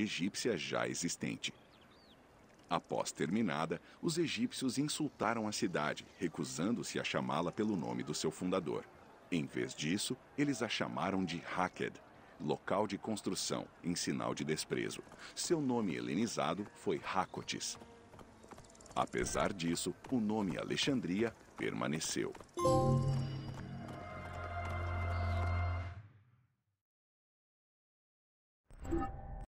egípcia já existente. Após terminada, os egípcios insultaram a cidade, recusando-se a chamá-la pelo nome do seu fundador. Em vez disso, eles a chamaram de Haked, local de construção, em sinal de desprezo. Seu nome helenizado foi Hakotis. Apesar disso, o nome Alexandria permaneceu.